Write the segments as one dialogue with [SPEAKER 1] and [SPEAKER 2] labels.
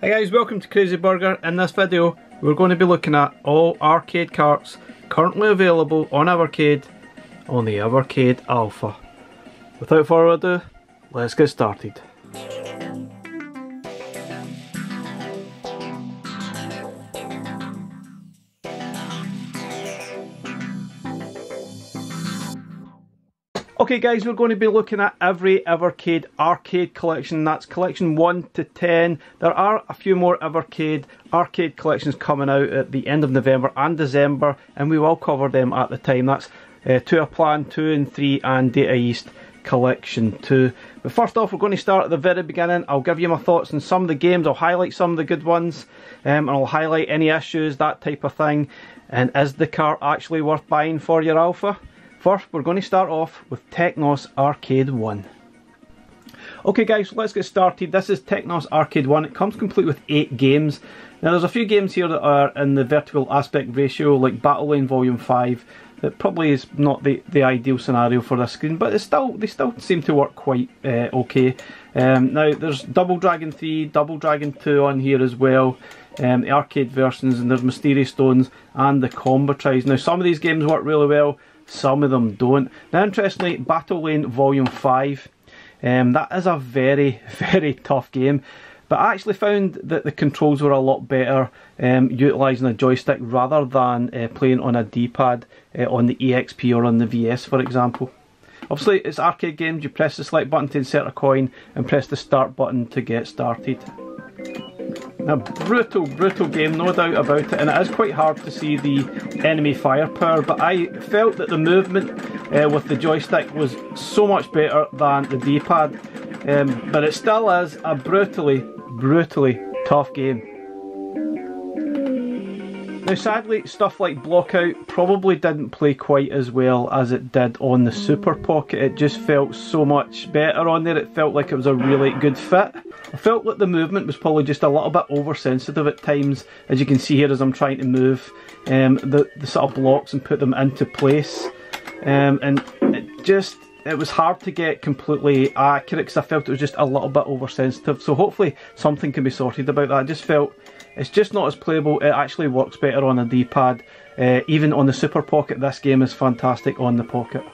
[SPEAKER 1] Hey guys, welcome to Crazy Burger. In this video, we're going to be looking at all arcade carts currently available on Evercade on the Evercade Alpha. Without further ado, let's get started. Okay guys, we're going to be looking at every Evercade arcade collection. That's collection 1 to 10. There are a few more Evercade arcade collections coming out at the end of November and December and we will cover them at the time. That's uh, Toaplan 2 and 3 and Data East Collection 2. But first off, we're going to start at the very beginning. I'll give you my thoughts on some of the games. I'll highlight some of the good ones um, and I'll highlight any issues, that type of thing. And is the car actually worth buying for your Alpha? First, we're going to start off with Technos Arcade 1. Okay guys, let's get started. This is Technos Arcade 1. It comes complete with 8 games. Now there's a few games here that are in the vertical aspect ratio, like Battle Lane Volume 5. That probably is not the, the ideal scenario for this screen, but it's still they still seem to work quite uh, okay. Um, now there's Double Dragon 3, Double Dragon 2 on here as well. Um, the arcade versions, and there's Mystery Stones and the Combatribes. Now some of these games work really well, some of them don't. Now interestingly, Battle Lane Volume 5, um, that is a very, very tough game. But I actually found that the controls were a lot better um, utilising a joystick rather than uh, playing on a D-pad uh, on the EXP or on the VS for example. Obviously it's arcade games, you press the select button to insert a coin and press the start button to get started. A brutal, brutal game, no doubt about it, and it is quite hard to see the enemy firepower, but I felt that the movement uh, with the joystick was so much better than the D-pad, um, but it still is a brutally, brutally tough game. Now sadly, stuff like Blockout probably didn't play quite as well as it did on the Super Pocket. It just felt so much better on there, it felt like it was a really good fit. I felt that the movement was probably just a little bit oversensitive at times, as you can see here as I'm trying to move um, the, the sort of blocks and put them into place. Um, and it just, it was hard to get completely accurate because I felt it was just a little bit oversensitive. So hopefully something can be sorted about that. I just felt it's just not as playable. It actually works better on a D-pad. Uh, even on the Super Pocket, this game is fantastic on the Pocket.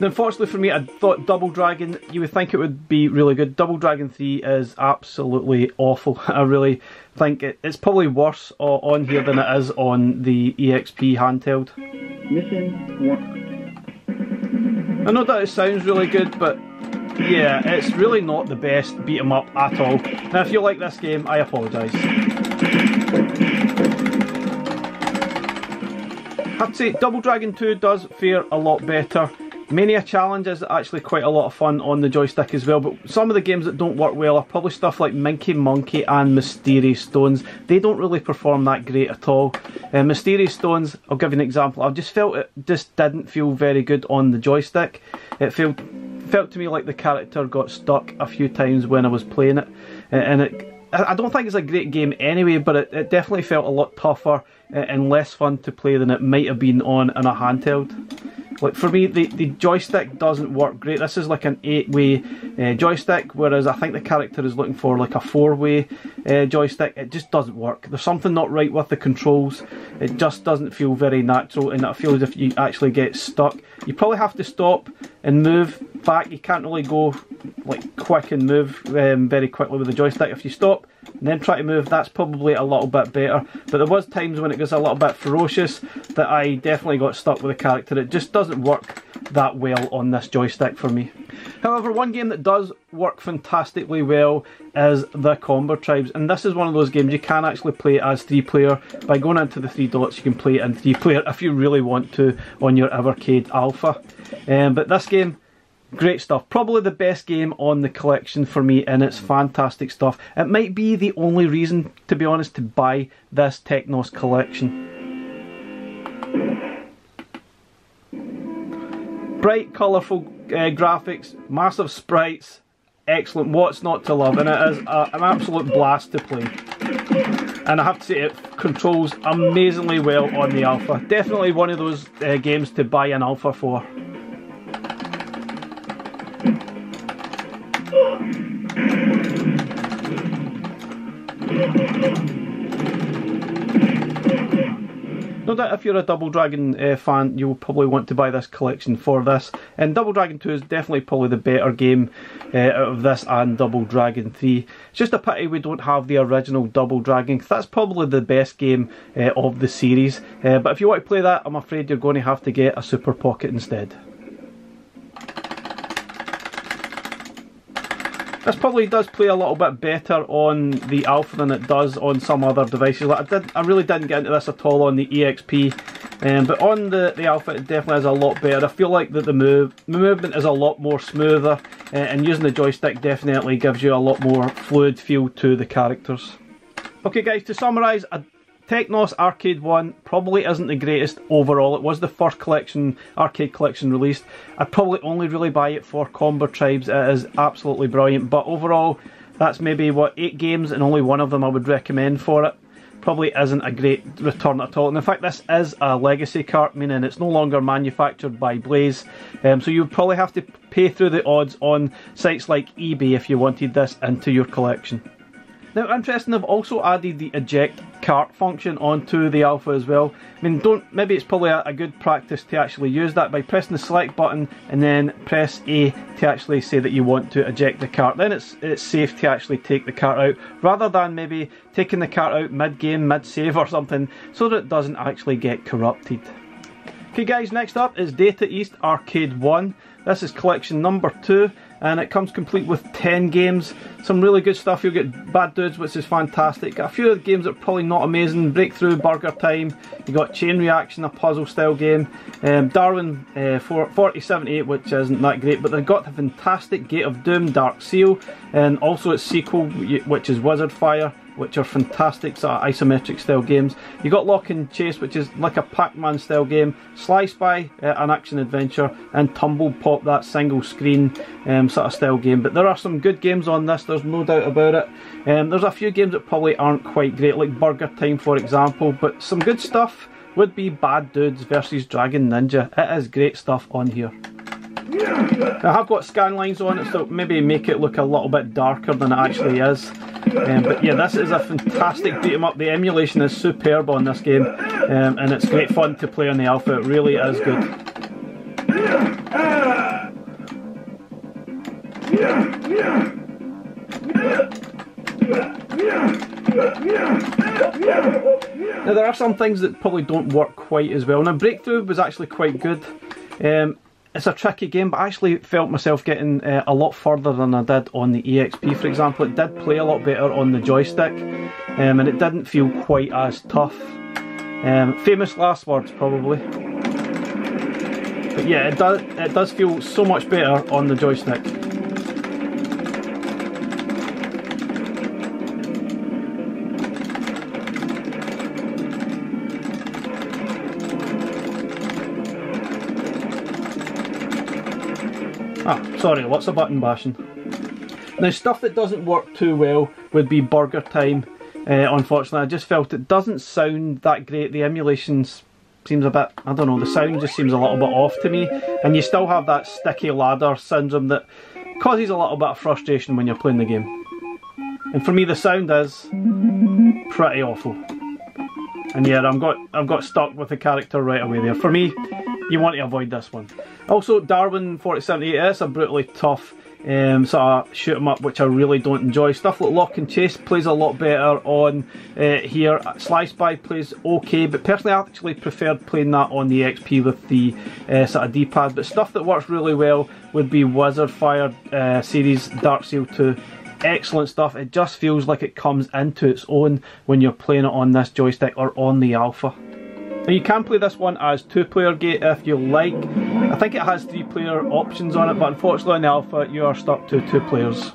[SPEAKER 1] Unfortunately for me, I thought Double Dragon, you would think it would be really good. Double Dragon 3 is absolutely awful. I really think it, it's probably worse on here than it is on the EXP handheld. Mission 1. I know that it sounds really good, but yeah, it's really not the best beat 'em up at all. Now if you like this game, I apologise. I'd say Double Dragon 2 does fare a lot better. Mania Challenge is actually quite a lot of fun on the joystick as well, but some of the games that don't work well are probably stuff like Minky Monkey and Mysterious Stones. They don't really perform that great at all. Uh, Mysterious Stones, I'll give you an example, I just felt it just didn't feel very good on the joystick. It felt, felt to me like the character got stuck a few times when I was playing it, uh, and it I don't think it's a great game anyway, but it, it definitely felt a lot tougher uh, and less fun to play than it might have been on in a handheld. Like for me, the, the joystick doesn't work great. This is like an eight-way uh, joystick, whereas I think the character is looking for like a four-way uh, joystick. It just doesn't work. There's something not right with the controls. It just doesn't feel very natural, and it feels as if you actually get stuck. You probably have to stop and move back. You can't really go like quick and move um, very quickly with the joystick. If you stop and then try to move, that's probably a little bit better. But there was times when it gets a little bit ferocious that I definitely got stuck with the character. It just doesn't work that well on this joystick for me. However, one game that does work fantastically well is the Combatribes, and this is one of those games you can actually play as three player. By going into the three dots, you can play it in three player if you really want to on your Evercade Alpha. Um, but this game, Great stuff. Probably the best game on the collection for me and it's fantastic stuff. It might be the only reason, to be honest, to buy this Technos collection. Bright, colourful uh, graphics, massive sprites, excellent. What's not to love? And it is a, an absolute blast to play. And I have to say it controls amazingly well on the alpha. Definitely one of those uh, games to buy an alpha for. No doubt if you're a Double Dragon uh, fan, you'll probably want to buy this collection for this. And Double Dragon 2 is definitely probably the better game uh, out of this and Double Dragon 3. It's just a pity we don't have the original Double Dragon, that's probably the best game uh, of the series. But if you want to play that, I'm afraid you're going to have to get a Super Pocket instead. This probably does play a little bit better on the Alpha than it does on some other devices. Like I, did, I really didn't get into this at all on the EXP, um, but on the, the Alpha it definitely is a lot better. I feel like that the move the movement is a lot more smoother, uh, and using the joystick definitely gives you a lot more fluid feel to the characters. Okay guys, to summarise, I Technos Arcade 1 probably isn't the greatest overall. It was the first collection, arcade collection released. I'd probably only really buy it for Combatribes. It is absolutely brilliant. But overall, that's maybe, what, 8 games and only one of them I would recommend for it. Probably isn't a great return at all. And in fact, this is a legacy cart, meaning it's no longer manufactured by Blaze. Um, so you would probably have to pay through the odds on sites like eBay if you wanted this into your collection. Now, interesting, they've also added the eject cart function onto the Alpha as well. I mean, don't maybe it's probably a, a, good practice to actually use that by pressing the select button and then press A to actually say that you want to eject the cart. Then it's it's safe to actually take the cart out rather than maybe taking the cart out mid-game, mid-save or something so that it doesn't actually get corrupted. Okay guys, next up is Data East Arcade 1. This is collection number 2 and it comes complete with 10 games. Some really good stuff. You'll get Bad Dudes, which is fantastic. A few of the games that are probably not amazing. Breakthrough, Burger Time. You got Chain Reaction, a puzzle style game. Um, Darwin uh, 4078, which isn't that great, but they've got the fantastic Gate of Doom, Dark Seal, and also its sequel, which is Wizard Fire which are fantastic sort of isometric style games. You got Lock and Chase, which is like a Pac-Man style game, Sly Spy, uh, an action adventure, and Tumble Pop, that single screen um, sort of style game. But there are some good games on this, there's no doubt about it. Um, there's a few games that probably aren't quite great, like Burger Time for example, but some good stuff would be Bad Dudes versus Dragon Ninja. It is great stuff on here. I have got scan lines on it, so maybe make it look a little bit darker than it actually is. Um, but yeah, this is a fantastic beat 'em up. The emulation is superb on this game, um, and it's great fun to play on the alpha. It really is good. Now there are some things that probably don't work quite as well. Now Breakthrough was actually quite good. Um, it's a tricky game, but I actually felt myself getting uh, a lot further than I did on the EXP, for example. It did play a lot better on the joystick, um, and it didn't feel quite as tough. Um, famous last words, probably. But yeah, it does, it does feel so much better on the joystick. Sorry, lots of button bashing. Now, stuff that doesn't work too well would be Burger Time. Uh, unfortunately, I just felt it doesn't sound that great. The emulations seems a bit, I don't know, the sound just seems a little bit off to me. And you still have that sticky ladder syndrome that causes a little bit of frustration when you're playing the game. And for me, the sound is pretty awful. And yeah, I've got I've got stuck with the character right away there. For me, you want to avoid this one. Also, Darwin 4078 is a brutally tough um, sort of shoot 'em up, which I really don't enjoy. Stuff like Lock and Chase plays a lot better on uh, here. Sly Spy plays okay, but personally I actually preferred playing that on the XP with the uh, sort of D-pad. But stuff that works really well would be Wizard Fire uh, series, Dark Seal 2. Excellent stuff. It just feels like it comes into its own when you're playing it on this joystick or on the Alpha. Now you can play this one as two player gate if you like. I think it has three player options on it but unfortunately in the alpha you are stuck to two players.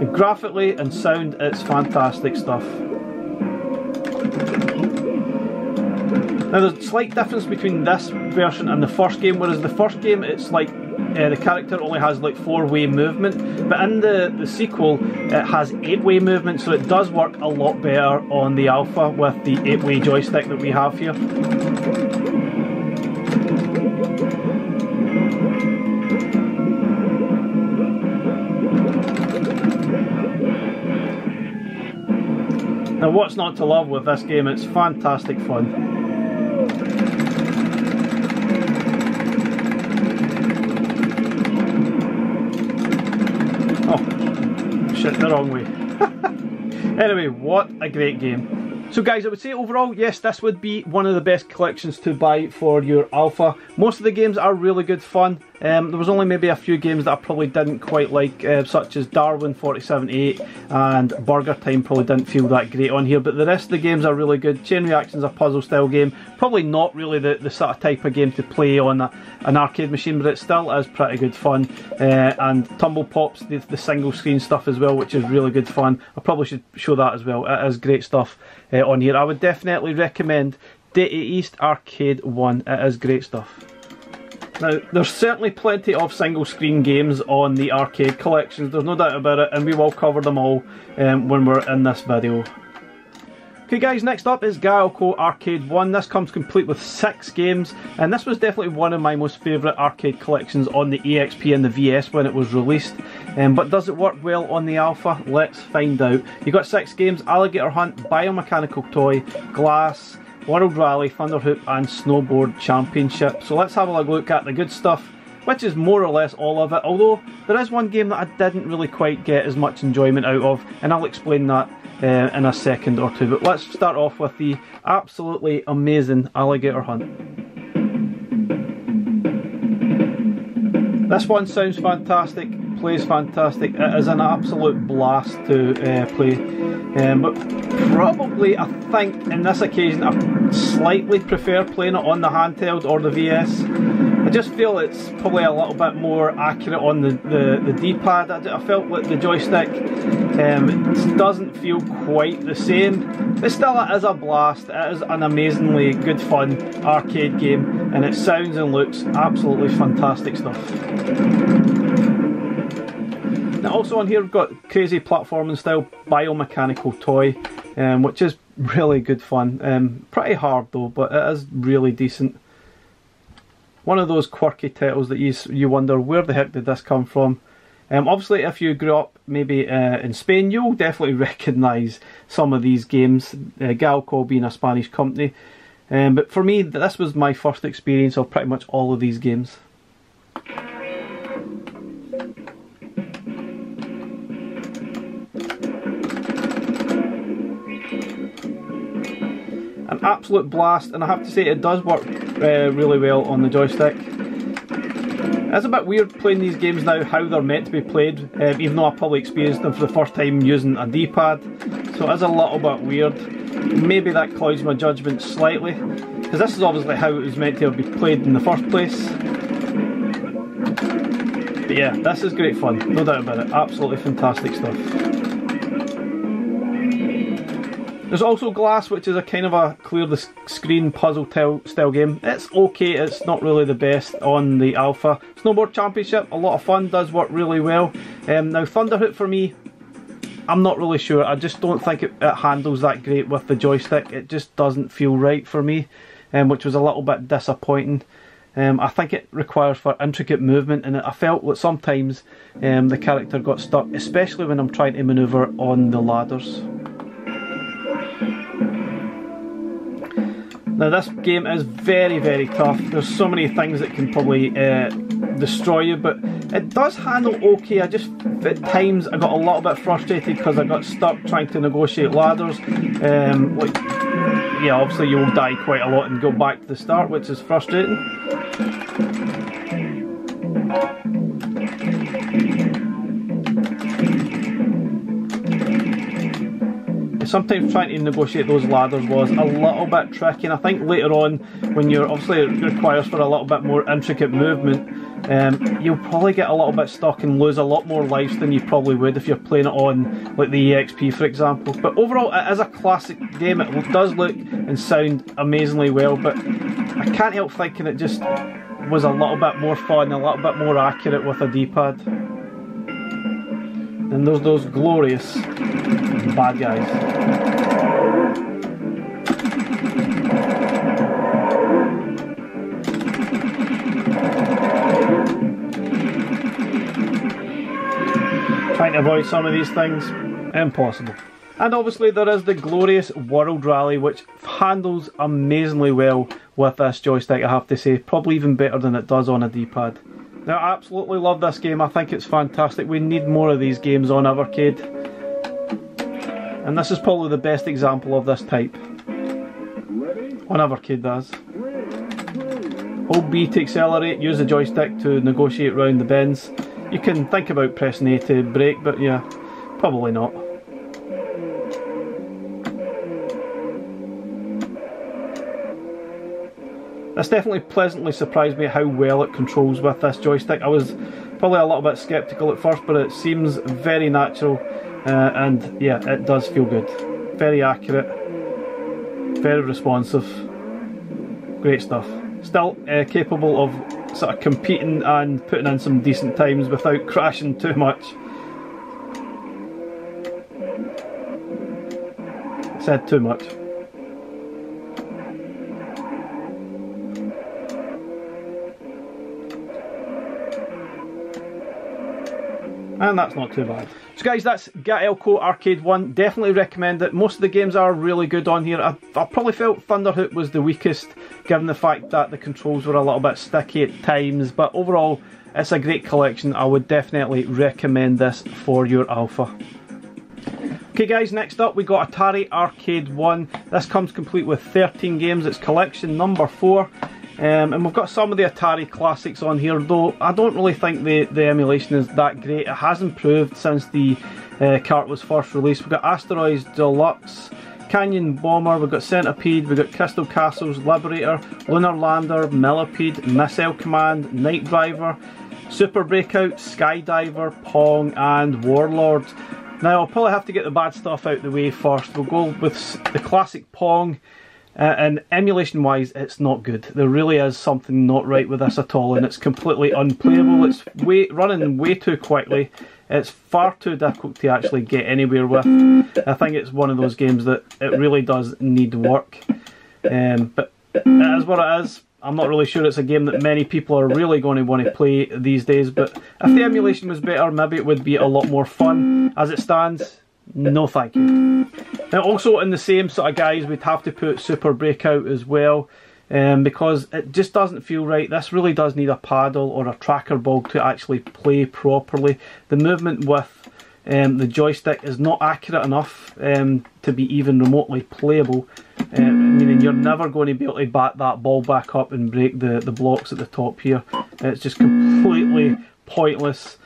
[SPEAKER 1] And graphically and sound it's fantastic stuff. Now there's a slight difference between this version and the first game whereas the first game it's like uh, the character only has like four-way movement, but in the, the sequel it has eight-way movement, so it does work a lot better on the Alpha with the eight-way joystick that we have here. Now what's not to love with this game? It's fantastic fun. Shit, the wrong way. anyway, what a great game. So guys, I would say overall, yes, this would be one of the best collections to buy for your alpha. Most of the games are really good fun. Um, there was only maybe a few games that I probably didn't quite like, uh, such as Darwin 47-8 and Burger Time probably didn't feel that great on here, but the rest of the games are really good. Chain Reaction's a puzzle style game, probably not really the, the sort of type of game to play on a, an arcade machine, but it still is pretty good fun. Uh, and Tumble Pops, the, the, single screen stuff as well, which is really good fun. I probably should show that as well, it is great stuff uh, on here. I would definitely recommend Data East Arcade 1, it is great stuff. Now, there's certainly plenty of single screen games on the arcade collections, there's no doubt about it, and we will cover them all um, when we're in this video. Okay guys, next up is Gaelco Arcade 1. This comes complete with six games, and this was definitely one of my most favourite arcade collections on the EXP and the VS when it was released. Um, but does it work well on the Alpha? Let's find out. You've got six games, Alligator Hunt, Biomechanical Toy, Glass, World Rally, Thunderhoop and Snowboard Championship. So let's have a look at the good stuff, which is more or less all of it, although there is one game that I didn't really quite get as much enjoyment out of, and I'll explain that uh, in a second or two. But let's start off with the absolutely amazing Alligator Hunt. This one sounds fantastic, plays fantastic. It is an absolute blast to uh, play. Um, but probably, I think, in this occasion, I slightly prefer playing it on the handheld or the VS. I just feel it's probably a little bit more accurate on the, the, the D-pad. I, I, felt like the joystick um, doesn't feel quite the same. But still, it is a blast. It is an amazingly good fun arcade game and it sounds and looks absolutely fantastic stuff. Now also on here we've got crazy platforming style biomechanical toy, um, which is really good fun. Um, pretty hard though, but it is really decent. One of those quirky titles that you, you wonder where the heck did this come from. Um, obviously if you grew up maybe uh, in Spain you'll definitely recognise some of these games, uh, Gaelco being a Spanish company. Um, but for me this was my first experience of pretty much all of these games. An absolute blast and I have to say it does work uh, really well on the joystick. It's a bit weird playing these games now how they're meant to be played, um, even though I probably experienced them for the first time using a D-pad, so it is a little bit weird. Maybe that clouds my judgment slightly, because this is obviously how it was meant to be played in the first place. But yeah, this is great fun, no doubt about it, absolutely fantastic stuff. There's also Glass, which is a kind of a clear the screen puzzle style game. It's okay, it's not really the best on the Alpha. Snowboard Championship, a lot of fun, does work really well. Um, now Thunderhoop for me, I'm not really sure. I just don't think it, it, handles that great with the joystick. It just doesn't feel right for me, um, which was a little bit disappointing. Um, I think it requires for intricate movement and I felt that sometimes um, the character got stuck, especially when I'm trying to manoeuvre on the ladders. Now this game is very very tough, there's so many things that can probably uh, destroy you but it does handle okay, I just at times I got a little bit frustrated because I got stuck trying to negotiate ladders. Um, yeah obviously you will die quite a lot and go back to the start which is frustrating sometimes trying to negotiate those ladders was a little bit tricky and I think later on when you're obviously it requires for a little bit more intricate movement um, you'll probably get a little bit stuck and lose a lot more lives than you probably would if you're playing it on like the EXP for example. But overall it is a classic game. It does look and sound amazingly well but I can't help thinking it just was a little bit more fun a little bit more accurate with a D-pad and those those glorious bad guys. Trying to avoid some of these things, impossible. And obviously there is the glorious World Rally which handles amazingly well with this joystick I have to say. Probably even better than it does on a D-pad. Now I absolutely love this game, I think it's fantastic. We need more of these games on Evercade. And this is probably the best example of this type. On Evercade does. Hold B to accelerate, use the joystick to negotiate round the bends. You can think about pressing A to brake, but yeah, probably not. This definitely pleasantly surprised me how well it controls with this joystick. I was probably a little bit sceptical at first, but it seems very natural uh, and yeah, it does feel good. Very accurate, very responsive, great stuff. Still uh, capable of sort of competing and putting in some decent times without crashing too much. Said too much. And that's not too bad. So guys, that's Gaelco Arcade 1. Definitely recommend it. Most of the games are really good on here. I, I probably felt Thunderhoop was the weakest, given the fact that the controls were a little bit sticky at times, but overall, it's a great collection. I would definitely recommend this for your Alpha. Okay guys, next up we got Atari Arcade 1. This comes complete with 13 games. It's collection number 4. Um, and we've got some of the Atari classics on here, though I don't really think the, the emulation is that great. It has improved since the uh, cart was first released. We've got Asteroids Deluxe, Canyon Bomber, we've got Centipede, we've got Crystal Castles, Liberator, Lunar Lander, Millipede, Missile Command, Night Driver, Super Breakout, Skydiver, Pong, and Warlord. Now I'll probably have to get the bad stuff out the way first. We'll go with the classic Pong. Uh, and emulation wise, it's not good. There really is something not right with this at all, and it's completely unplayable. It's way, running way too quickly. It's far too difficult to actually get anywhere with. I think it's one of those games that it really does need work. Um, but it is what it is. I'm not really sure it's a game that many people are really going to want to play these days, but if the emulation was better, maybe it would be a lot more fun. As it stands, no thank you. Now also in the same sort of guys we'd have to put Super Breakout as well um, because it just doesn't feel right. This really does need a paddle or a tracker ball to actually play properly. The movement with um, the joystick is not accurate enough um, to be even remotely playable. Uh, meaning you're never going to be able to bat that ball back up and break the, the blocks at the top here. It's just completely pointless.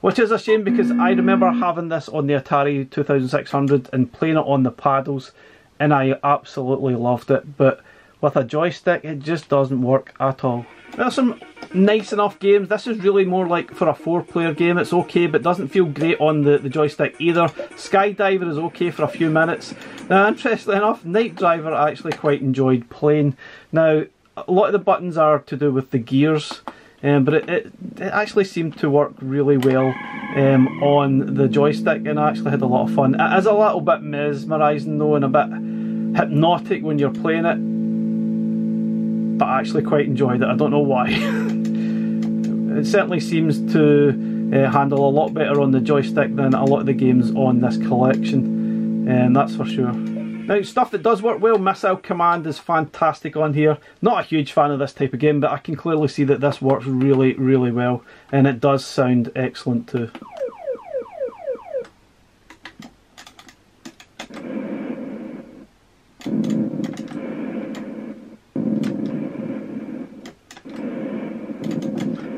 [SPEAKER 1] Which is a shame because I remember having this on the Atari 2600 and playing it on the paddles and I absolutely loved it. But with a joystick it just doesn't work at all. There's some nice enough games. This is really more like for a four player game. It's okay but doesn't feel great on the, the joystick either. Skydiver is okay for a few minutes. Now interestingly enough, Night Driver I actually quite enjoyed playing. Now a lot of the buttons are to do with the gears. Um, but it, it, it, actually seemed to work really well um, on the joystick and I actually had a lot of fun. It is a little bit mesmerising though and a bit hypnotic when you're playing it, but I actually quite enjoyed it. I don't know why. it certainly seems to uh, handle a lot better on the joystick than a lot of the games on this collection, and um, that's for sure. Now, stuff that does work well, Missile Command is fantastic on here. Not a huge fan of this type of game, but I can clearly see that this works really, really well. And it does sound excellent too.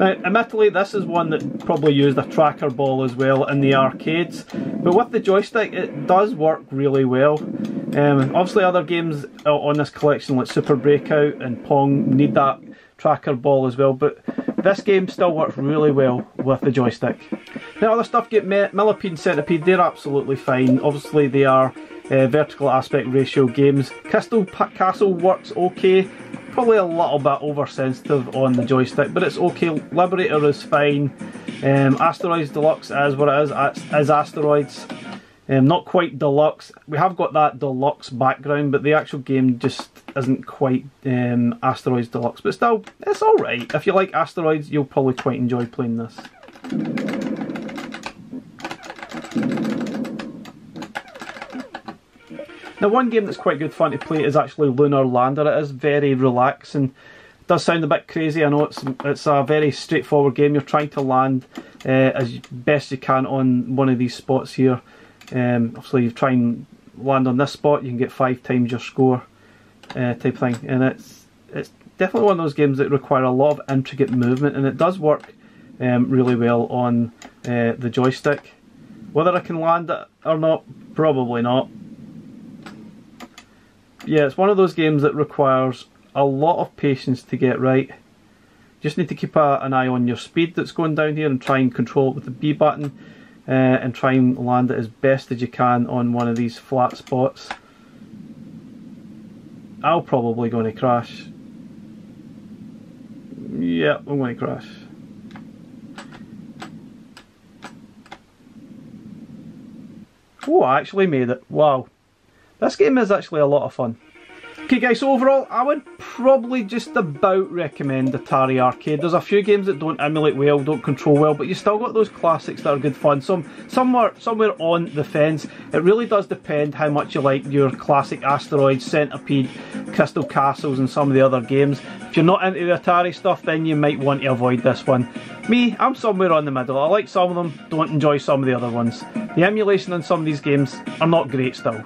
[SPEAKER 1] Now, admittedly, this is one that probably used a tracker ball as well in the arcades, but with the joystick, it does work really well. Um, obviously, other games on this collection, like Super Breakout and Pong, need that tracker ball as well, but this game still works really well with the joystick. Now, other stuff get Millipede and Centipede, they're absolutely fine. Obviously, they are uh, vertical aspect ratio games. Crystal Castle works okay, probably a little bit oversensitive on the joystick, but it's okay. Liberator is fine. Um, Asteroids Deluxe is what it is, as Asteroids. Um, not quite deluxe. We have got that deluxe background, but the actual game just isn't quite um, Asteroids Deluxe. But still, it's alright. If you like Asteroids, you'll probably quite enjoy playing this. Now one game that's quite good fun to play is actually Lunar Lander. It is very relaxing. It does sound a bit crazy, I know it's it's a very straightforward game. You're trying to land uh, as best you can on one of these spots here. Um, obviously you try and land on this spot, you can get five times your score uh, type thing. And it's it's definitely one of those games that require a lot of intricate movement and it does work um, really well on uh, the joystick. Whether I can land it or not, probably not. Yeah, it's one of those games that requires a lot of patience to get right. Just need to keep a, an eye on your speed that's going down here and try and control it with the B button uh, and try and land it as best as you can on one of these flat spots. I'll probably going to crash. Yeah, I'm going to crash. Oh, I actually made it. Wow. This game is actually a lot of fun. Okay guys, so overall I would probably just about recommend Atari Arcade. There's a few games that don't emulate well, don't control well, but you still got those classics that are good fun. Some somewhere somewhere on the fence. It really does depend how much you like your classic Asteroids, Centipede, Crystal Castles and some of the other games. If you're not into the Atari stuff then you might want to avoid this one. Me, I'm somewhere on the middle. I like some of them, don't enjoy some of the other ones. The emulation on some of these games are not great still.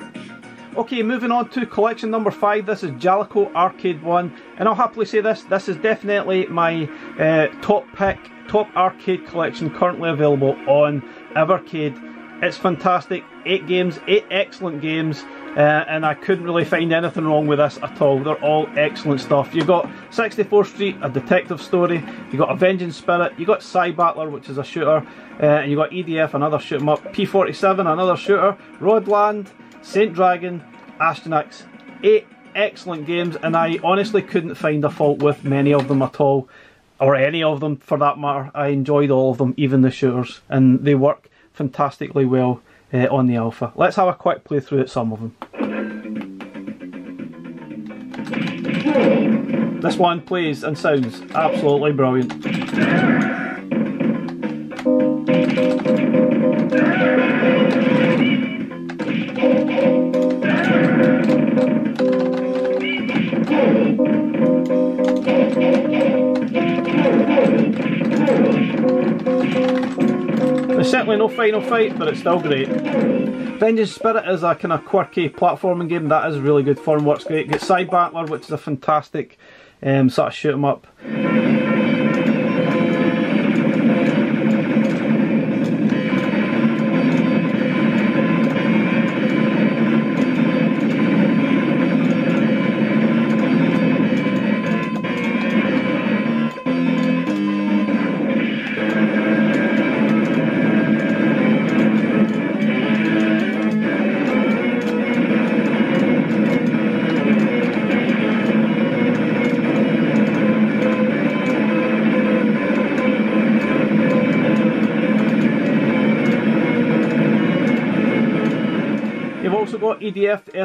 [SPEAKER 1] Okay, moving on to collection number five. This is Jaleco Arcade 1, and I'll happily say this, this is definitely my uh, top pick, top arcade collection currently available on Evercade. It's fantastic, eight games, eight excellent games, uh, and I couldn't really find anything wrong with this at all. They're all excellent stuff. You've got 64th Street, a detective story, you've got Avenging Spirit, you've got Cybattler, which is a shooter, uh, and you've got EDF, another shoot 'em up, P47, another shooter, Rodland, Saint Dragon, Astyanax. Eight excellent games, and I honestly couldn't find a fault with many of them at all, or any of them for that matter. I enjoyed all of them, even the shooters, and they work fantastically well uh, on the Alpha. Let's have a quick playthrough at some of them. This one plays and sounds absolutely brilliant. There's certainly no final fight, but it's still great. Vengeance Spirit is a kind of quirky platforming game that is really good fun, works great. Get Cybattler, which is a fantastic um, sort of shoot 'em up.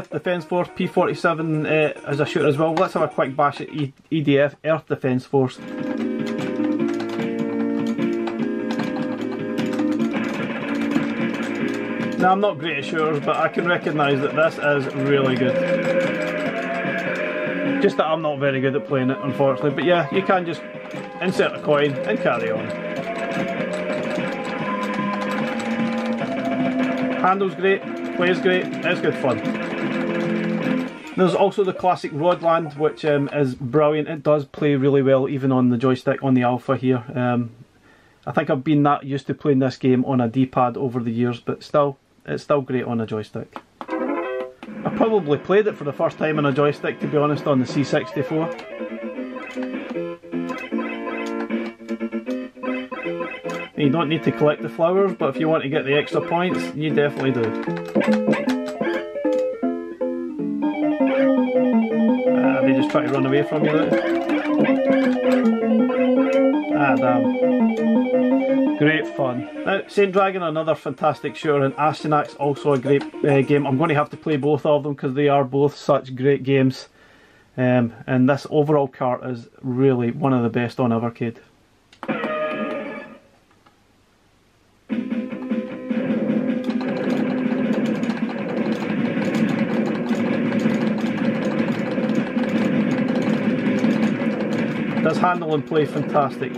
[SPEAKER 1] EDF, Defence Force, P47 uh, as a shooter as well. Let's have a quick bash at EDF, Earth Defence Force. Now I'm not great at shooters, but I can recognise that this is really good. Just that I'm not very good at playing it, unfortunately. But yeah, you can just insert a coin and carry on. Handle's great, plays great, it's good fun. There's also the classic Rodland, which um, is brilliant. It does play really well, even on the joystick on the Alpha here. Um, I think I've been that used to playing this game on a D-pad over the years, but still, it's still great on a joystick. I probably played it for the first time on a joystick, to be honest, on the C64. You don't need to collect the flowers, but if you want to get the extra points, you definitely do. Try to run away from you. Ah, damn. Great fun. Now, Saint Dragon, another fantastic shooter, and Astyanax, also a great uh, game. I'm going to have to play both of them because they are both such great games. Um, and this overall cart is really one of the best on Evercade. Handle and play fantastic.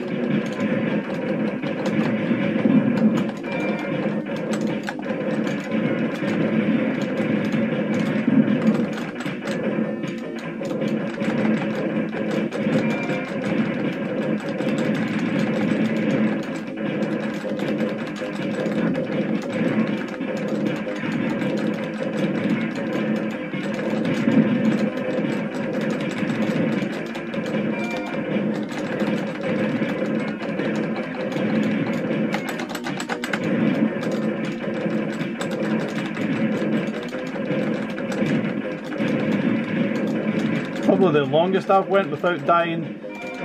[SPEAKER 1] Longest I've went without dying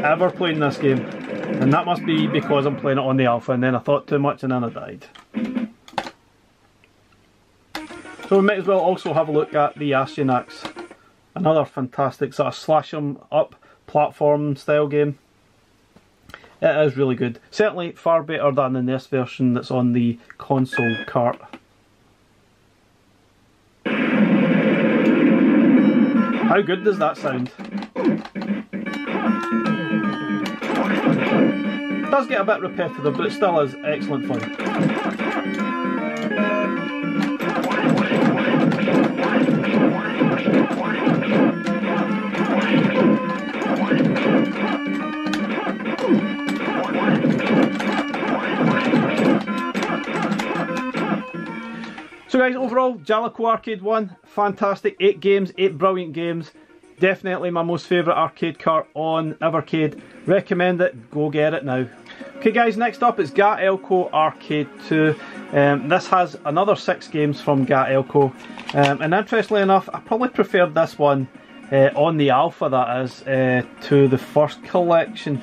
[SPEAKER 1] ever playing this game. And that must be because I'm playing it on the alpha and then I thought too much and then I died. So we might as well also have a look at the Astyanax. Another fantastic sort of slash 'em up platform style game. It is really good. Certainly far better than the NES version that's on the console cart. How good does that sound? Does get a bit repetitive, but it still is excellent fun. So guys, overall, Jaleco Arcade 1, fantastic. 8 games, 8 brilliant games. Definitely my most favourite arcade cart on Evercade. Recommend it, go get it now. Okay guys, next up is Gaelco Arcade 2. Um, this has another 6 games from Gaelco. Um, and interestingly enough, I probably preferred this one uh, on the alpha that is, uh, to the first collection.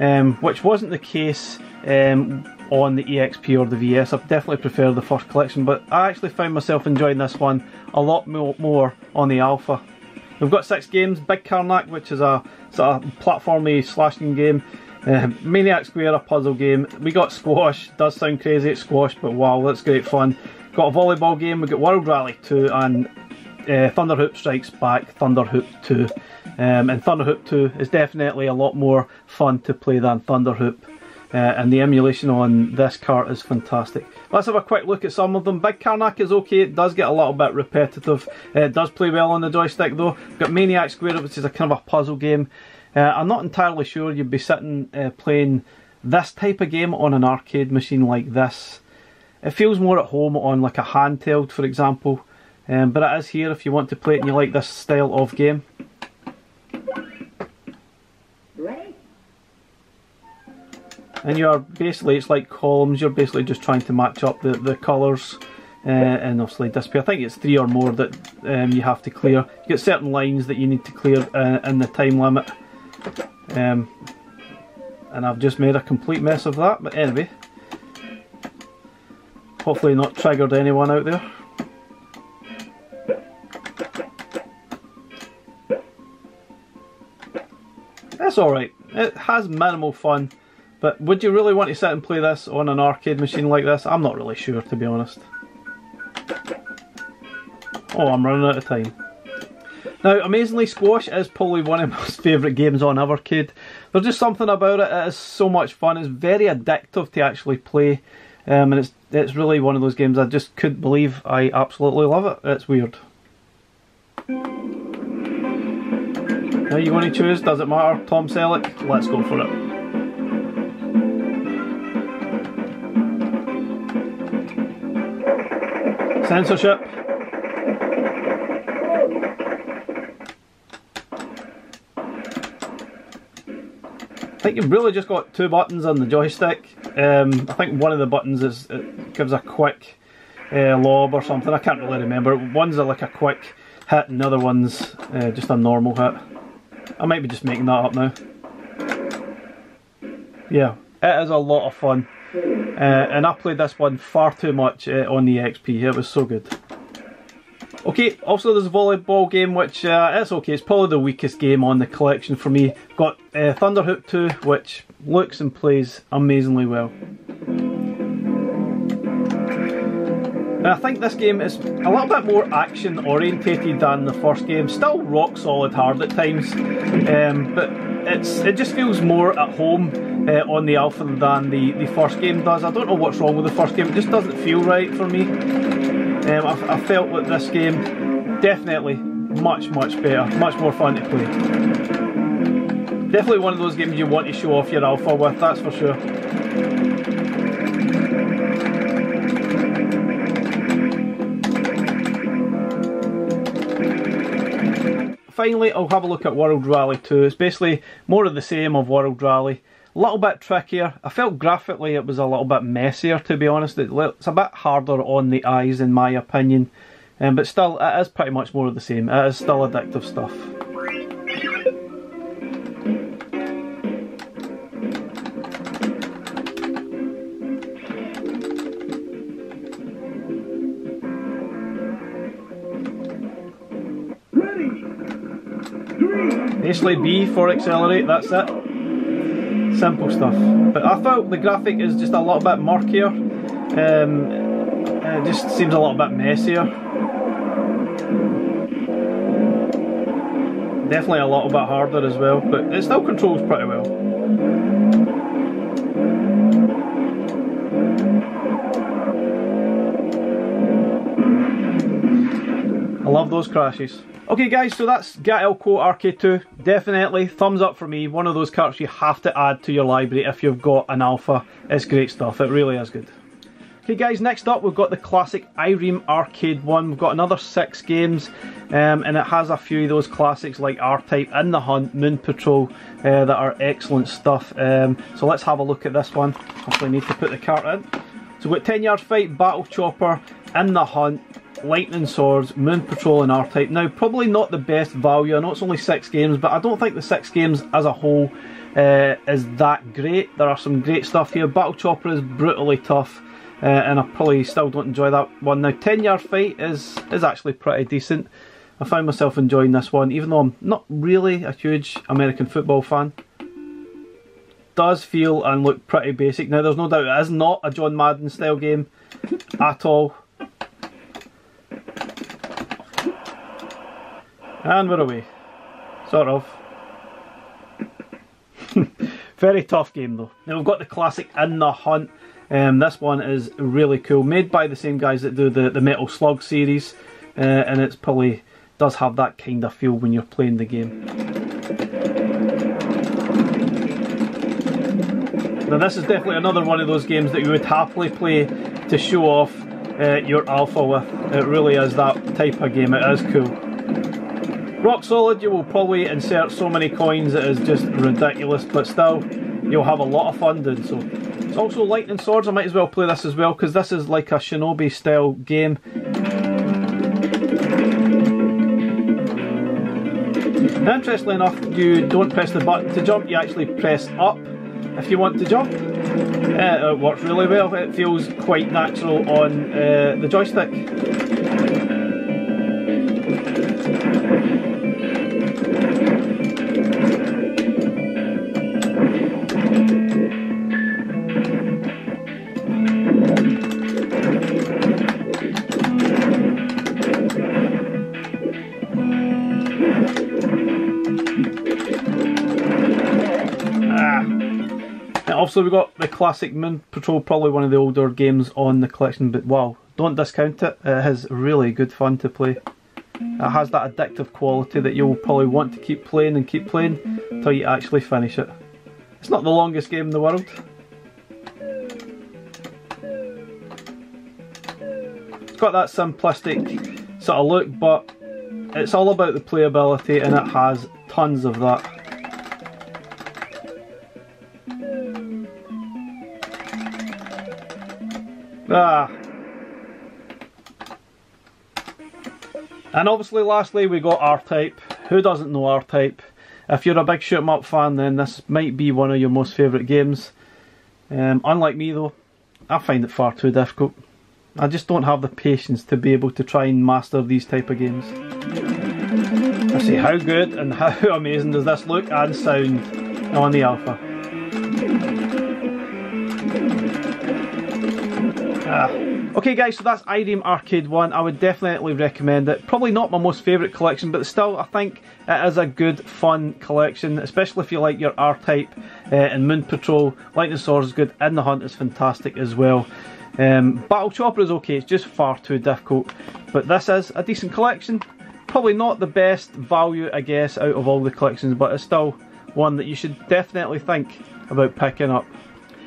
[SPEAKER 1] Um, which wasn't the case um, on the EXP or the VS. I've definitely preferred the first collection, but I actually found myself enjoying this one a lot more on the alpha. We've got six games, Big Karnak, which is a sort of platformy slashing game, uh, Maniac Square, a puzzle game. We got Squash, does sound crazy, Squash, but wow, that's great fun. Got a volleyball game, we got World Rally 2 and uh, Thunderhoop Strikes Back, Thunderhoop 2. Um, and Thunderhoop 2 is definitely a lot more fun to play than Thunderhoop. Uh, and the emulation on this cart is fantastic. Let's have a quick look at some of them. Big Karnak is okay, it does get a little bit repetitive. Uh, it does play well on the joystick though. Got Maniac Square, which is a kind of a puzzle game. Uh, I'm not entirely sure you'd be sitting uh, playing this type of game on an arcade machine like this. It feels more at home on like a handheld for example. Um, but it is here if you want to play it and you like this style of game. and you're basically it's like columns you're basically just trying to match up the, the colours uh, and obviously display. I think it's three or more that um, you have to clear. You get certain lines that you need to clear uh, in the time limit um, and I've just made a complete mess of that but anyway hopefully not triggered anyone out there. That's alright. It has minimal fun but would you really want to sit and play this on an arcade machine like this? I'm not really sure to be honest. Oh, I'm running out of time. Now, amazingly, Squash is probably one of my most favourite games on Evercade. There's just something about it, it is so much fun, it's very addictive to actually play. Um, and it's it's really one of those games I just couldn't believe I absolutely love it. It's weird. Now you want to choose, does it matter? Tom Selleck? Let's go for it. Censorship. Think you've really just got two buttons on the joystick. Um, I think one of the buttons is gives a quick uh, lob or something. I can't really remember. One's like a quick hit and the other one's uh, just a normal hit. I might be just making that up now. Yeah, it is a lot of fun. Uh, and I played this one far too much uh, on the XP, it was so good. Okay, also there's a volleyball game which, uh, it's okay, it's probably the weakest game on the collection for me. Got uh, Thunderhoop 2 which looks and plays amazingly well. And I think this game is a little bit more action orientated than the first game. Still rock solid hard at times, um, but it's it just feels more at home uh, on the Alpha than the, the first game does. I don't know what's wrong with the first game, it just doesn't feel right for me. Um, I, I felt that this game definitely much, much better, much more fun to play. Definitely one of those games you want to show off your Alpha with, that's for sure. Finally, I'll have a look at World Rally 2. It's basically more of the same of World Rally. A little bit trickier. I felt graphically it was a little bit messier, to be honest. It's a bit harder on the eyes, in my opinion. Um, but still, it is pretty much more of the same. It is still addictive stuff. Basically B for accelerate, that's it. Simple stuff. But I thought the graphic is just a little bit murkier. Um, it just seems a little bit messier. Definitely a little bit harder as well, but it still controls pretty well. I love those crashes. Okay guys, so that's Gaelco Arcade 2. Definitely, thumbs up for me. One of those carts you have to add to your library if you've got an Alpha. It's great stuff, it really is good. Okay guys, next up we've got the classic Irem Arcade 1. We've got another six games um, and it has a few of those classics like R-Type, In the Hunt, Moon Patrol uh, that are excellent stuff. Um, so let's have a look at this one. Hopefully need to put the cart in. So we've got 10 Yard Fight, Battle Chopper, In the Hunt, Lightning Swords, Moon Patrol and R-Type. Now, probably not the best value. I know it's only six games, but I don't think the six games as a whole uh, is that great. There are some great stuff here. Battle Chopper is brutally tough, uh, and I probably still don't enjoy that one. Now, 10 Yard Fight is, is actually pretty decent. I find myself enjoying this one, even though I'm not really a huge American football fan. Does feel and look pretty basic. Now, there's no doubt it is not a John Madden style game at all. And we're away. Sort of. Very tough game though. Now we've got the classic In the Hunt. Um, this one is really cool. Made by the same guys that do the, the Metal Slug series. Uh, and it's probably does have that kind of feel when you're playing the game. Now this is definitely another one of those games that you would happily play to show off uh, your alpha with. It really is that type of game. It is cool. Rock Solid, you will probably insert so many coins it is just ridiculous, but still, you'll have a lot of fun doing so. It's also Lightning Swords, I might as well play this as well, because this is like a Shinobi style game. interestingly enough, you don't press the button to jump, you actually press up if you want to jump. Uh, it works really well, it feels quite natural on uh, the joystick. Obviously we've got the classic Moon Patrol, probably one of the older games on the collection, but wow, don't discount it. It has really good fun to play. It has that addictive quality that you'll probably want to keep playing and keep playing until you actually finish it. It's not the longest game in the world. It's got that simplistic sort of look, but it's all about the playability and it has tons of that. Ah. And obviously lastly we got R-Type. Who doesn't know R-Type? If you're a big shoot 'em up fan then this might be one of your most favourite games. Um, unlike me though, I find it far too difficult. I just don't have the patience to be able to try and master these type of games. I say how good and how amazing does this look and sound on the alpha. Okay guys, so that's Irem Arcade 1. I would definitely recommend it. Probably not my most favourite collection, but still I think it is a good, fun collection, especially if you like your R-Type uh, and Moon Patrol. Lightning Sword is good, and The Hunt is fantastic as well. Um, Battle Chopper is okay, it's just far too difficult, but this is a decent collection. Probably not the best value, I guess, out of all the collections, but it's still one that you should definitely think about picking up.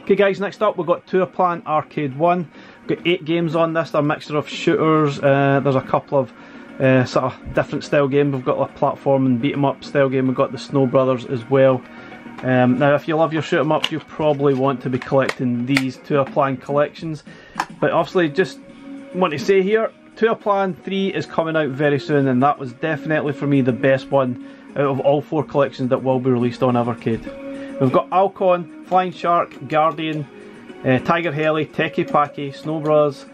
[SPEAKER 1] Okay guys, next up we've got Toaplan Arcade 1. Got 8 games on this, they're a mixture of shooters, uh, there's a couple of uh, sort of different style games. We've got a platform and beat 'em up style game, we've got the Snow Brothers as well. Um, now if you love your shoot 'em ups you probably want to be collecting these Toaplan collections. But obviously just want to say here, two Toaplan 3 is coming out very soon and that was definitely for me the best one out of all four collections that will be released on Evercade. We've got Alcon, Flying Shark, Guardian, uh, Tiger Heli, Teki Paki, Snow Bros,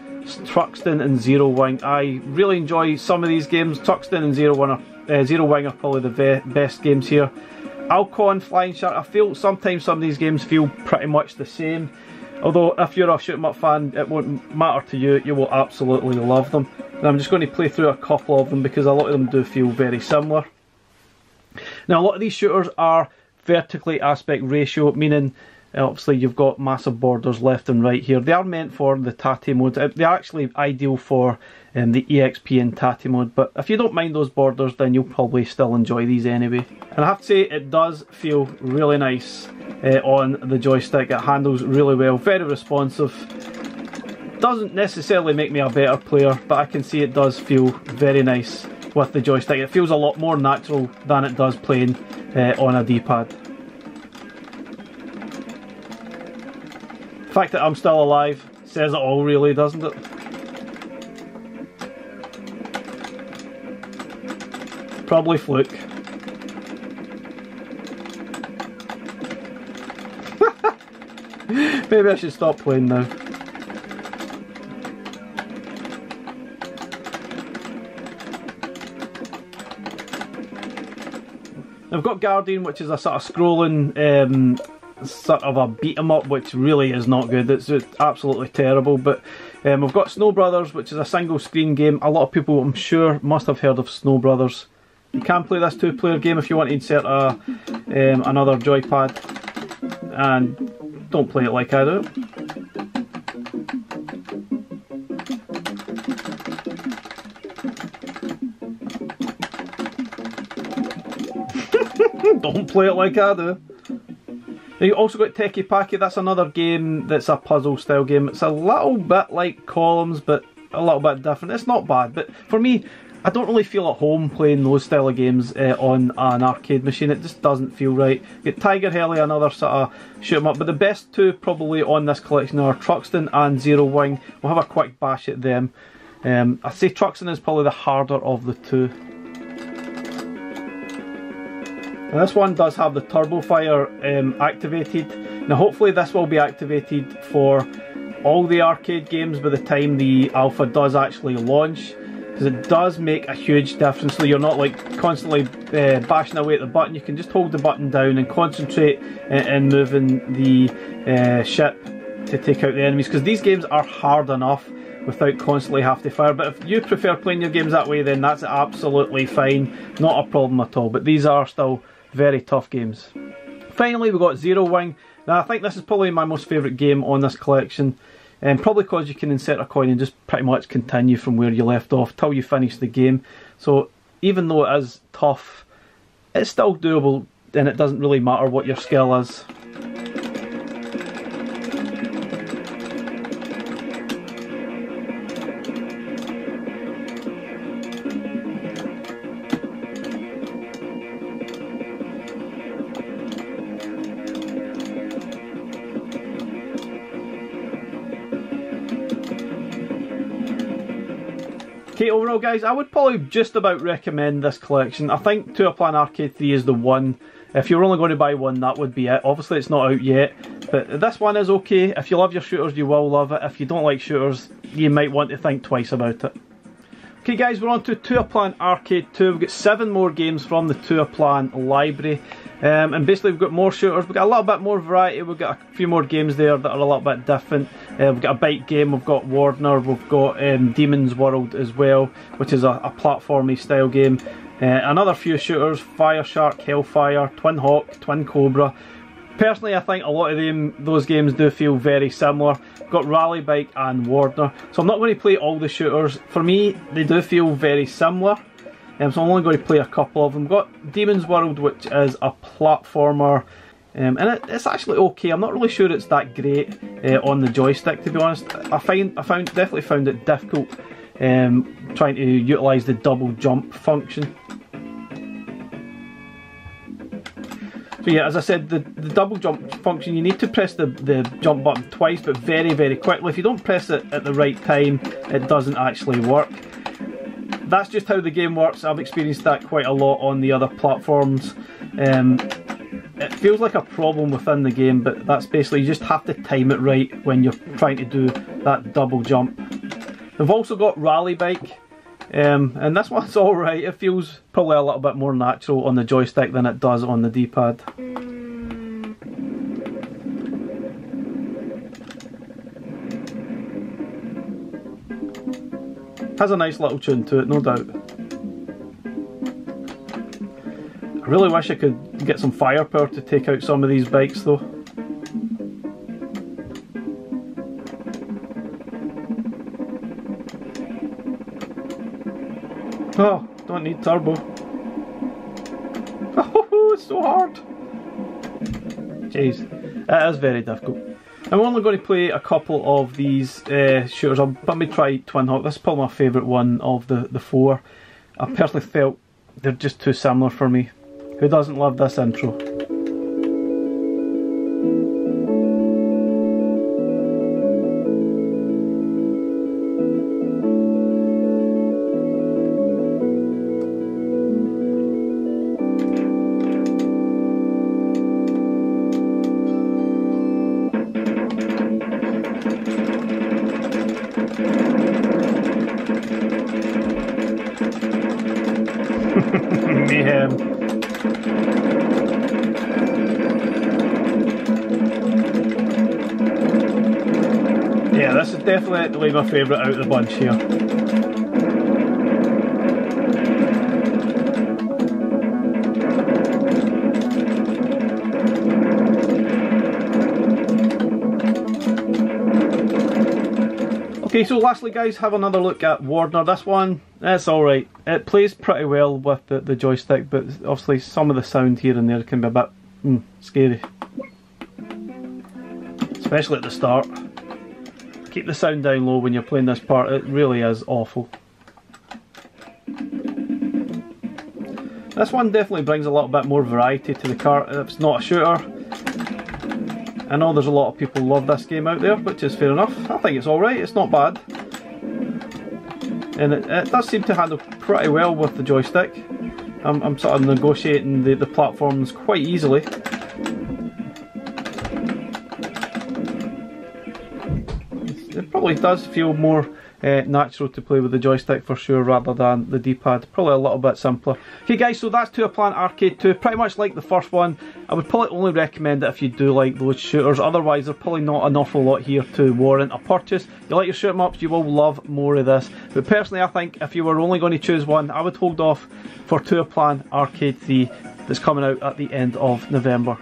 [SPEAKER 1] Truxton and Zero Wing. I really enjoy some of these games. Truxton and Zero Wing are, uh, Zero Wing are probably the best games here. Alcon, Flying Shark, I feel sometimes some of these games feel pretty much the same. Although if you're a shoot 'em up fan, it won't matter to you, you will absolutely love them. And I'm just going to play through a couple of them because a lot of them do feel very similar. Now a lot of these shooters are vertically aspect ratio, meaning obviously you've got massive borders left and right here. They are meant for the Tate mode. Uh, they're actually ideal for um, the EXP and Tate mode, but if you don't mind those borders then you'll probably still enjoy these anyway. And I have to say it does feel really nice uh, on the joystick. It handles really well, very responsive. Doesn't necessarily make me a better player, but I can see it does feel very nice with the joystick. It feels a lot more natural than it does playing uh, on a D-pad. Fact that I'm still alive says it all really, doesn't it? Probably fluke. Maybe I should stop playing now. I've got Guardian, which is a sort of scrolling um, sort of a beat 'em up, which really is not good. It's absolutely terrible. But um, we've got Snow Brothers, which is a single screen game. A lot of people, I'm sure, must have heard of Snow Brothers. You can play this two-player game if you want to insert a, um, another joypad, and don't play it like I do. Don't play it like I do. You also got Teki Paki, that's another game that's a puzzle style game. It's a little bit like Columns, but a little bit different. It's not bad, but for me, I don't really feel at home playing those style of games uh, on an arcade machine. It just doesn't feel right. You get Tiger Heli, another sort of shoot 'em up, but the best two probably on this collection are Truxton and Zero Wing. We'll have a quick bash at them. Um, I'd say Truxton is probably the harder of the two. And this one does have the turbo fire um, activated. Now hopefully this will be activated for all the arcade games by the time the alpha does actually launch because it does make a huge difference. So you're not like constantly uh, bashing away at the button. You can just hold the button down and concentrate in, in moving the uh, ship to take out the enemies because these games are hard enough without constantly having to fire. But if you prefer playing your games that way then that's absolutely fine. Not a problem at all. But these are still very tough games. Finally, we got Zero Wing. Now, I think this is probably my most favourite game on this collection. And um, probably because you can insert a coin and just pretty much continue from where you left off till you finish the game. So even though it is tough, it's still doable and it doesn't really matter what your skill is. Overall guys, I would probably just about recommend this collection. I think Toaplan Arcade 3 is the one. If you're only going to buy one, that would be it. Obviously it's not out yet, but this one is okay. If you love your shooters, you will love it. If you don't like shooters, you might want to think twice about it. Okay guys, we're on to Toaplan Arcade 2. We've got seven more games from the Toaplan library. Um, and basically we've got more shooters, we've got a little bit more variety, we've got a few more games there that are a little bit different. Uh, we've got a bike game, we've got Wardner, we've got um, Demon's World as well, which is a, a platformy style game. Uh, another few shooters, Fire Shark, Hellfire, Twin Hawk, Twin Cobra. Personally, I think a lot of them, those games do feel very similar. got Rally Bike and Wardner, so I'm not going to play all the shooters. For me, they do feel very similar, um, so I'm only going to play a couple of them. got Demon's World, which is a platformer, um, and it, it's actually okay. I'm not really sure it's that great uh, on the joystick, to be honest. I find I found definitely found it difficult um, trying to utilise the double jump function. So yeah, as I said, the, the double jump function, you need to press the, the jump button twice, but very, very quickly. If you don't press it at the right time, it doesn't actually work. That's just how the game works. I've experienced that quite a lot on the other platforms. Um, it feels like a problem within the game, but that's basically you just have to time it right when you're trying to do that double jump. We've also got Rally Bike, um, and this one's alright, it feels probably a little bit more natural on the joystick than it does on the D-pad. Has a nice little tune to it, no doubt. I really wish I could get some firepower to take out some of these bikes though. Oh, don't need turbo. Oh, it's so hard. Jeez, it is very difficult. I'm only going to play a couple of these uh, shooters. I'll let me try Twin Hawk. This is probably my favourite one of the, the four. I personally felt they're just too similar for me. Who doesn't love this intro? Mayhem. Yeah, this is definitely my favourite out of the bunch here. Okay, so lastly guys, have another look at Wardner. This one, it's alright. It plays pretty well with the, the joystick, but obviously some of the sound here and there can be a bit mm, scary. Especially at the start. Keep the sound down low when you're playing this part, it really is awful. This one definitely brings a little bit more variety to the cart. It's not a shooter, I know there's a lot of people love this game out there, which is fair enough. I think it's alright, it's not bad. And it, it, does seem to handle pretty well with the joystick. I'm, I'm sort of negotiating the, the platforms quite easily. It probably does feel more uh, natural to play with the joystick for sure rather than the D-pad. Probably a little bit simpler. Okay guys, so that's Toaplan Arcade 2. Pretty much like the first one. I would probably only recommend it if you do like those shooters. Otherwise, there's probably not an awful lot here to warrant a purchase. You like your shoot 'em ups, you will love more of this. But personally, I think if you were only going to choose one, I would hold off for Toaplan Arcade 3 that's coming out at the end of November.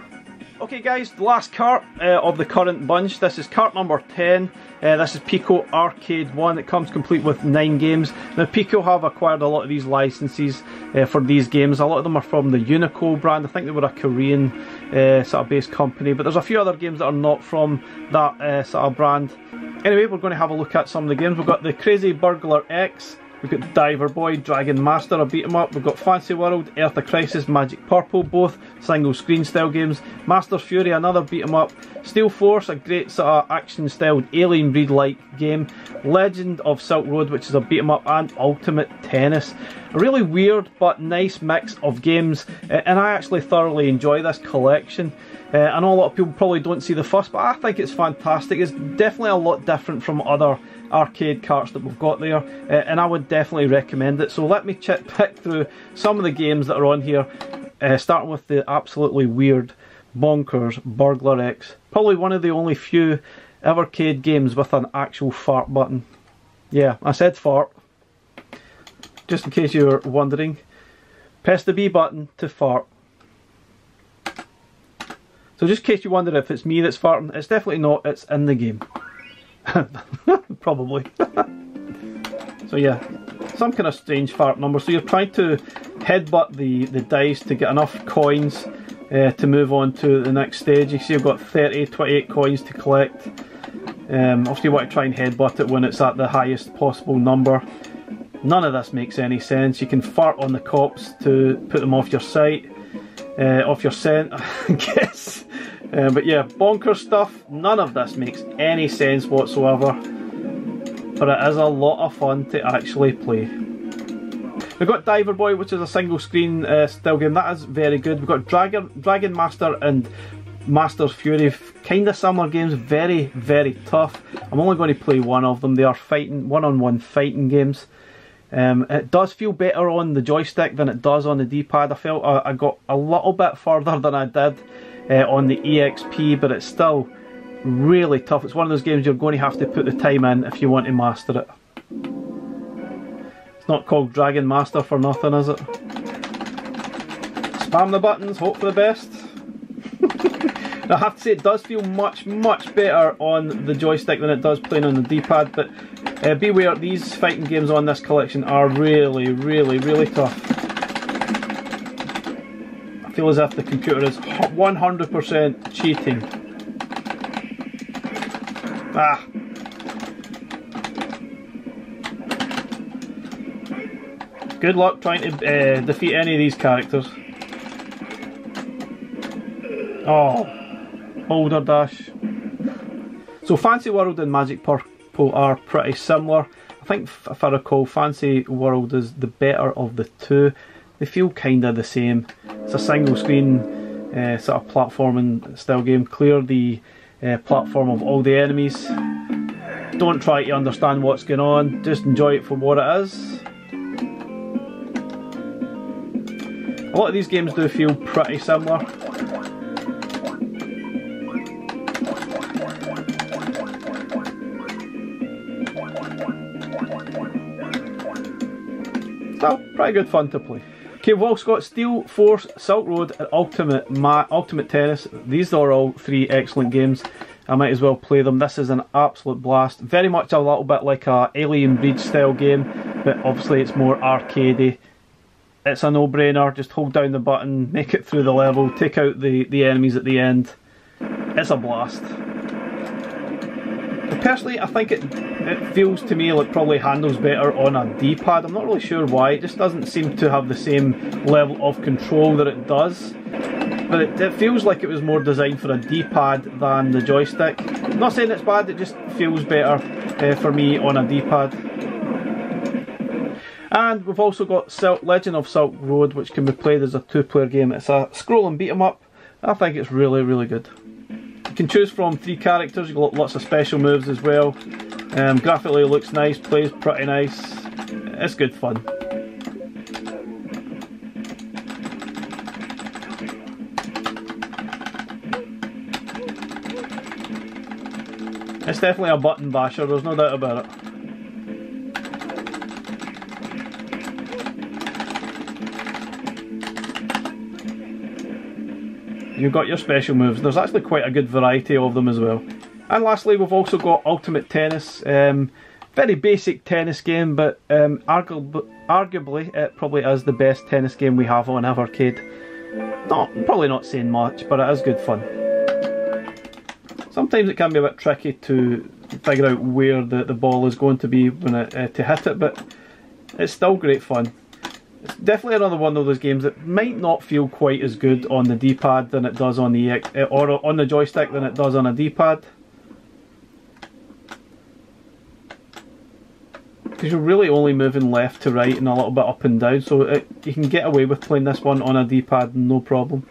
[SPEAKER 1] Okay guys, the last cart uh, of the current bunch. This is cart number 10. Uh, this is Piko Arcade 1. It comes complete with 9 games. Now Piko have acquired a lot of these licenses uh, for these games. A lot of them are from the Unico brand. I think they were a Korean uh, sort of based company. But there's a few other games that are not from that uh, sort of brand. Anyway, we're going to have a look at some of the games. We've got the Crazy Burglar X. We've got Diver Boy, Dragon Master, a beat 'em up. We've got Fancy World, Earth of Crisis, Magic Purple, both single screen style games. Master Fury, another beat 'em up. Steel Force, a great sort of action styled Alien Breed like game. Legend of Silk Road, which is a beat 'em up, and Ultimate Tennis. A really weird but nice mix of games, and I actually thoroughly enjoy this collection. Uh, I know a lot of people probably don't see the fuss, but I think it's fantastic. It's definitely a lot different from other arcade carts that we've got there uh, and I would definitely recommend it so let me chip pick through some of the games that are on here Uh, starting with the absolutely weird, bonkers Burglar X. Probably one of the only few Evercade games with an actual fart button. Yeah, I said fart. Just in case you were wondering. Press the B button to fart. So just in case you wonder if it's me that's farting, it's definitely not, it's in the game. Probably. so yeah, some kind of strange fart number. So you're trying to headbutt the, the dice to get enough coins uh, to move on to the next stage. You see I've got 30, 28 coins to collect. Um, obviously you want to try and headbutt it when it's at the highest possible number. None of this makes any sense. You can fart on the cops to put them off your sight, uh, off your scent, I guess. Uh, but yeah, bonker stuff, none of this makes any sense whatsoever. But it is a lot of fun to actually play. We've got Diver Boy, which is a single screen uh, still game. That is very good. We've got Dragon, Dragon Master and Master's Fury. Kind of similar games. Very, very tough. I'm only going to play one of them. They are fighting, one-on-one -on -one fighting games. Um, it does feel better on the joystick than it does on the D-pad. I felt I, I, got a little bit further than I did uh, on the EXP, but it's still really tough. It's one of those games you're going to have to put the time in if you want to master it. It's not called Dragon Master for nothing, is it? Spam the buttons, hope for the best. I have to say it does feel much, much better on the joystick than it does playing on the D-pad, but uh, beware, these fighting games on this collection are really, really, really tough. Feel as if the computer is 100% cheating. Ah. Good luck trying to uh, defeat any of these characters. Oh, Boulder Dash. So Fancy World and Magic Purple are pretty similar. I think if I recall, Fancy World is the better of the two. They feel kind of the same. It's a single screen uh, sort of platforming style game. Clear the uh, platform of all the enemies. Don't try to understand what's going on, just enjoy it for what it is. A lot of these games do feel pretty similar. Still, pretty good fun to play. Okay, got Steel Force, Silk Road, and Ultimate Ma Ultimate Tennis. These are all three excellent games. I might as well play them. This is an absolute blast. Very much a little bit like a Alien Breed style game, but obviously it's more arcadey it's a no-brainer. Just hold down the button, make it through the level, take out the, the enemies at the end. It's a blast. Personally, I think it it feels to me like probably handles better on a D-pad. I'm not really sure why. It just doesn't seem to have the same level of control that it does. But it, it feels like it was more designed for a D-pad than the joystick. I'm not saying it's bad, it just feels better uh, for me on a D-pad. And we've also got Silk, Legend of Silk Road, which can be played as a two-player game. It's a scroll and beat 'em up. I think it's really, really good. You can choose from three characters. You've got lots of special moves as well. Um, graphically looks nice, plays pretty nice. It's good fun. It's definitely a button basher, there's no doubt about it. You've got your special moves. There's actually quite a good variety of them as well. And lastly, we've also got Ultimate Tennis. Um, very basic tennis game, but um, arguably, arguably it probably is the best tennis game we have on Evercade. Not probably not saying much, but it is good fun. Sometimes it can be a bit tricky to figure out where the, the ball is going to be when it, uh, to hit it, but it's still great fun. It's definitely another one of those games that might not feel quite as good on the D-pad than it does on the uh, or on the joystick than it does on a D-pad. Because you're really only moving left to right and a little bit up and down, so it, you can get away with playing this one on a D-pad no problem.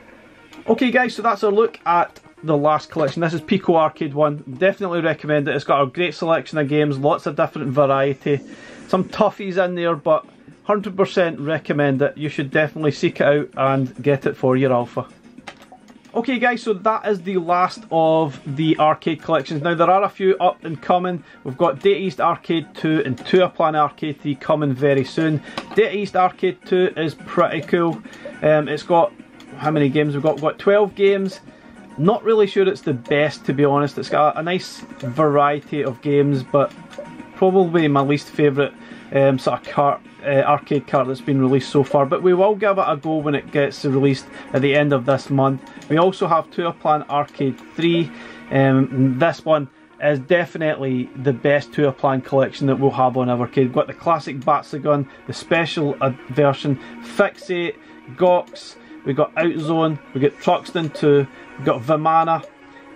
[SPEAKER 1] Okay guys, so that's a look at the last collection. This is Piko Arcade 1. Definitely recommend it. It's got a great selection of games, lots of different variety. Some toughies in there, but 100% recommend it. You should definitely seek it out and get it for your Alpha. Okay guys, so that is the last of the arcade collections. Now there are a few up and coming. We've got Data East Arcade 2 and Toaplan Arcade 3 coming very soon. Data East Arcade 2 is pretty cool. Um, it's got, how many games we've got? We've got 12 games. Not really sure it's the best to be honest. It's got a nice variety of games, but probably my least favourite um, sort of cart, uh, arcade cart that's been released so far. But we will give it a go when it gets released at the end of this month. We also have Toaplan Arcade 3. Um, this one is definitely the best Toaplan collection that we'll have on Evercade. We've got the classic Batsugun, the special version, FixEight, Gox, we've got Outzone, we've got Truxton 2, we've got Vimana,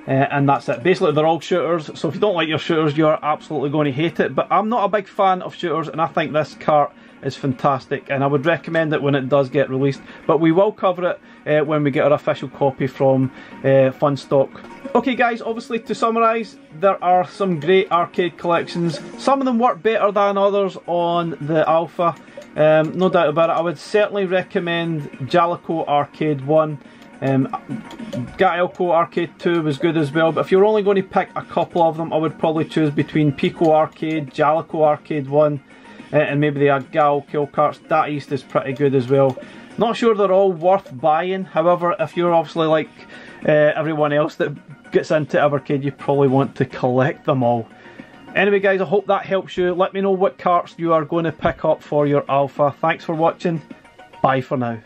[SPEAKER 1] uh, and that's it. Basically, they're all shooters, so if you don't like your shooters, you're absolutely going to hate it. But I'm not a big fan of shooters, and I think this cart is fantastic, and I would recommend it when it does get released. But we will cover it uh, when we get our official copy from uh, Funstock. Okay, guys, obviously, to summarise, there are some great arcade collections. Some of them work better than others on the Alpha. Um, no doubt about it. I would certainly recommend Jaleco Arcade 1. Um, Gaelco Arcade 2 was good as well, but if you're only going to pick a couple of them, I would probably choose between Piko Arcade, Jaleco Arcade 1, uh, and maybe the Gaelco Carts. That East is pretty good as well. Not sure they're all worth buying, however, if you're obviously like uh, everyone else that gets into Evercade, you probably want to collect them all. Anyway guys, I hope that helps you. Let me know what carts you are going to pick up for your Alpha. Thanks for watching. Bye for now.